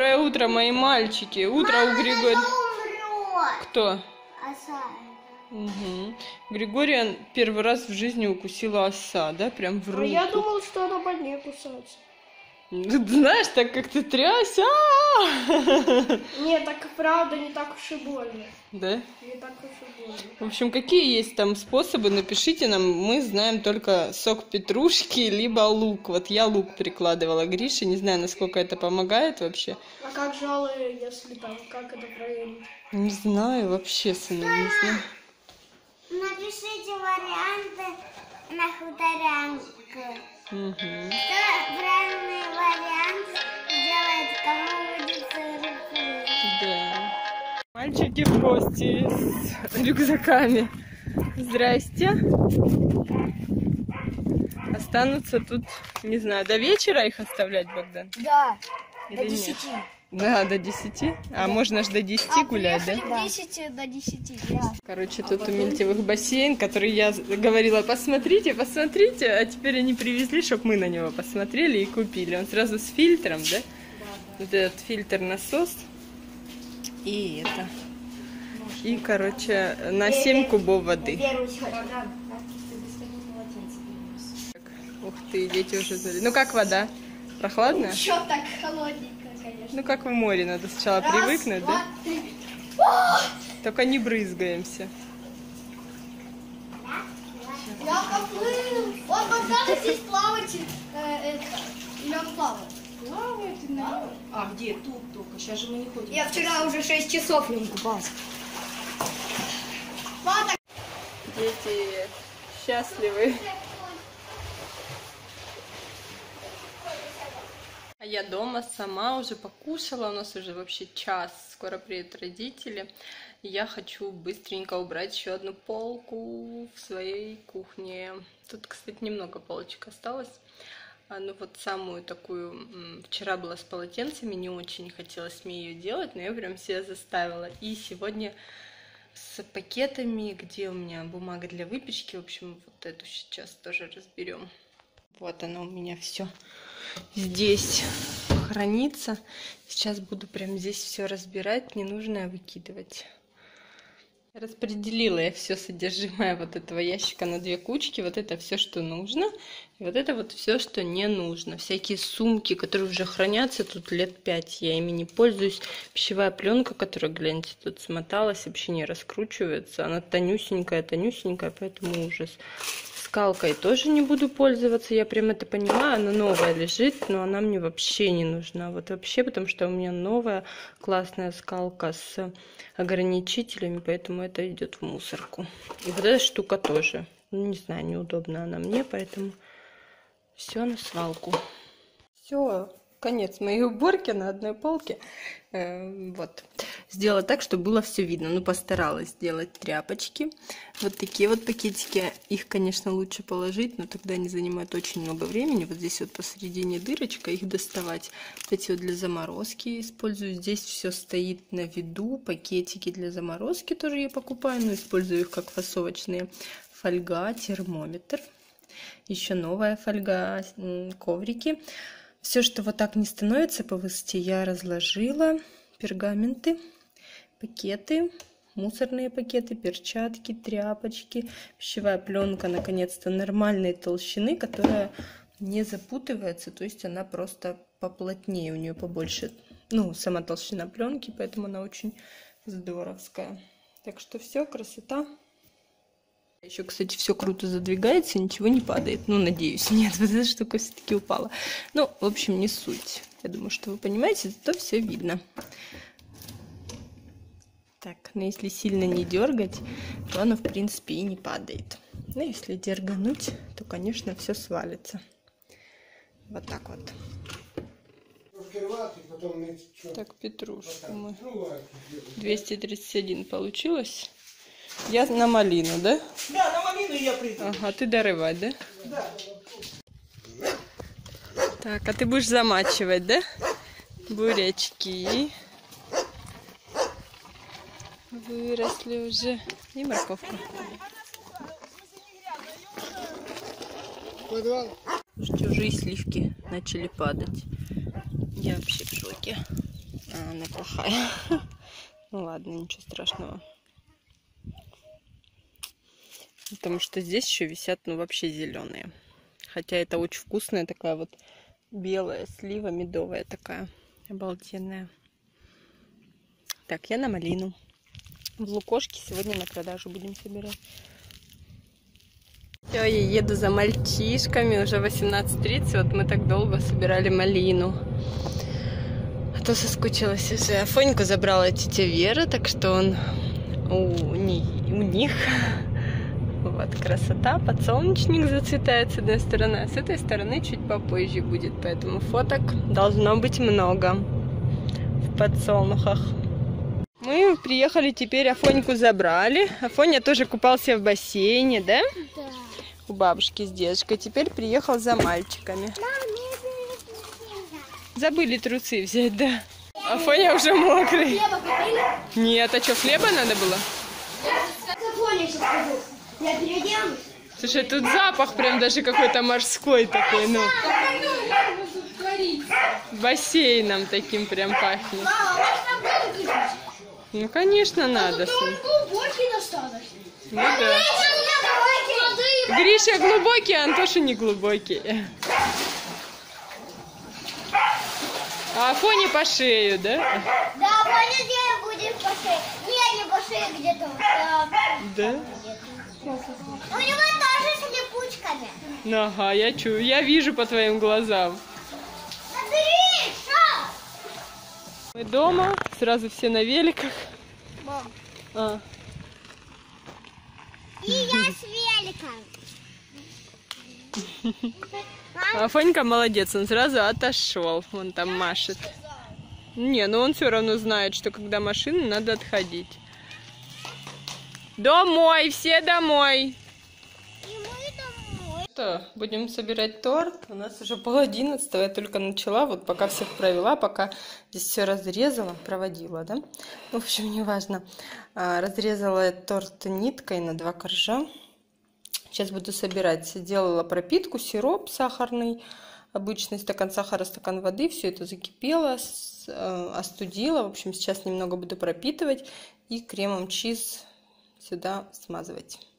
Доброе утро, мои мальчики. Утро у Григория. Кто? Оса. Угу. Григория первый раз в жизни укусила оса, да? Прям в руку. А я думал, что она больнее кусается. Знаешь, так как ты трясся. Нет, так правда не так уж и больно. Да? Не так уж и больно. В общем, какие есть там способы, напишите нам. Мы знаем только сок петрушки, либо лук. Вот я лук прикладывала Грише, не знаю, насколько это помогает вообще. А как жало, если там, как это проверить? Не знаю вообще, сына, не знаю. Напишите варианты на хуторянку. Мгм. Кто правильный вариант сделает, кому будет сюрприз. Да. Мальчики в гости с рюкзаками. Здрасте. Останутся тут, не знаю, до вечера их оставлять, Богдан? Да, Или нет? Да, до 10. А можно аж до 10 гулять, да? С 10 до 10, да. Короче, тут у Мильтевых бассейн, который я говорила, посмотрите, посмотрите, а теперь они привезли, чтобы мы на него посмотрели и купили. Он сразу с фильтром, да? Вот этот фильтр-насос. И это. И, короче, на 7 кубов воды. Ух ты, дети уже залили. Ну как вода? Прохладная? Чё так холодненько, конечно. Ну как в море, надо сначала Раз, привыкнуть, два, да? три. Только не брызгаемся. Я поплыл. Он Богдана здесь плавать. э, это, Или он плавает? Плавает, наверное. А, где? Тут только. Сейчас же мы не ходим. Я вчера уже 6 часов в нем купался. Дети счастливы. Я дома сама уже покушала, у нас уже вообще час, скоро приедут родители. Я хочу быстренько убрать еще одну полку в своей кухне. Тут, кстати, немного полочек осталось. А, ну вот самую такую, вчера была с полотенцами, не очень хотелось мне ее делать, но я прям себя заставила. И сегодня с пакетами, где у меня бумага для выпечки. В общем, вот эту сейчас тоже разберем. Вот оно у меня все здесь хранится. Сейчас буду прям здесь все разбирать, ненужное выкидывать. Распределила я все содержимое вот этого ящика на две кучки. Вот это все, что нужно. И вот это вот все, что не нужно. Всякие сумки, которые уже хранятся тут лет пять. Я ими не пользуюсь. Пищевая пленка, которая, гляньте, тут смоталась, вообще не раскручивается. Она тонюсенькая, тонюсенькая, поэтому ужас. Скалкой тоже не буду пользоваться, я прям это понимаю, она новая лежит, но она мне вообще не нужна. Вот вообще, потому что у меня новая классная скалка с ограничителями, поэтому это идет в мусорку. И вот эта штука тоже. Ну, не знаю, неудобна она мне, поэтому все на свалку. Все, конец моей уборки на одной полке. Э, Вот. Сделала так, чтобы было все видно. Ну, постаралась сделать тряпочки. Вот такие вот пакетики. Их, конечно, лучше положить, но тогда они занимают очень много времени. Вот здесь вот посередине дырочка, их доставать. Вот эти вот для заморозки использую. Здесь все стоит на виду. Пакетики для заморозки тоже я покупаю, но использую их как фасовочные. Фольга, термометр. Еще новая фольга, коврики. Все, что вот так не становится по высоте, я разложила. Пергаменты, пакеты, мусорные пакеты, перчатки, тряпочки, пищевая пленка, наконец-то нормальной толщины, которая не запутывается, то есть она просто поплотнее, у нее побольше, ну, сама толщина пленки, поэтому она очень здоровская. Так что все, красота. Еще, кстати, все круто задвигается, ничего не падает. Ну, надеюсь, нет, вот эта штука все-таки упала. Ну, в общем, не суть. Я думаю, что вы понимаете, зато все видно. Так, но если сильно не дергать, то оно, в принципе, и не падает. Ну, если дергануть, то, конечно, все свалится. Вот так вот. Так, петрушку мы. Ну ладно. 231 получилось. Я на малину, да? Да, на малину я приду. Ага, ты дорывать, да? Да. Так, а ты будешь замачивать, да? Бурячки. Выросли уже. И морковка. Чужие сливки начали падать. Я вообще в шоке. А, она плохая. Ну ладно, ничего страшного. Потому что здесь еще висят, ну, вообще зеленые. Хотя это очень вкусная такая вот белая слива, медовая такая. Обалденная. Так, я на малину. В Лукошке сегодня на продажу будем собирать. Все, я еду за мальчишками, уже 18.30, вот мы так долго собирали малину. А то соскучилась уже. Афоньку забрала тетя Вера, так что он у, у них. Вот красота, подсолнечник зацветает с одной стороны, а с этой стороны чуть попозже будет, поэтому фоток должно быть много в подсолнухах. Мы приехали теперь, Афоньку забрали. Афоня тоже купался в бассейне, да? Да. У бабушки с дедушкой. Теперь приехал за мальчиками. Забыли трусы взять, да? Афоня уже мокрый. Нет, а что, хлеба надо было? Сейчас. Я переоденусь. Слушай, тут запах прям даже какой-то морской такой, ну, бассейном таким прям пахнет. А? Ну, конечно, надо. Глубокий достаточно. Ну да. Гриша глубокий, а Антоша не глубокий. А Афоне по шею, да? Да, понедельник будет по шее. Нет, не по шее где-то. Да. У него тоже с липучками. Ну, ага, я чую, я вижу по твоим глазам. Смотри, что? Мы дома, сразу все на великах. Мам. А, И я с великом. а Фонька молодец, он сразу отошел, он там машет. Не, ну он все равно знает, что когда машина, надо отходить. Домой, все домой. И мы домой. Что, будем собирать торт? У нас уже пол одиннадцатого, я только начала, вот пока всех провела, пока здесь все разрезала, проводила, да? В общем, неважно. А, Разрезала я торт ниткой на два коржа. Сейчас буду собирать. Делала пропитку, сироп сахарный, обычный стакан сахара, стакан воды. Все это закипело, э, остудила. В общем, сейчас немного буду пропитывать и кремом чиз сюда смазывать.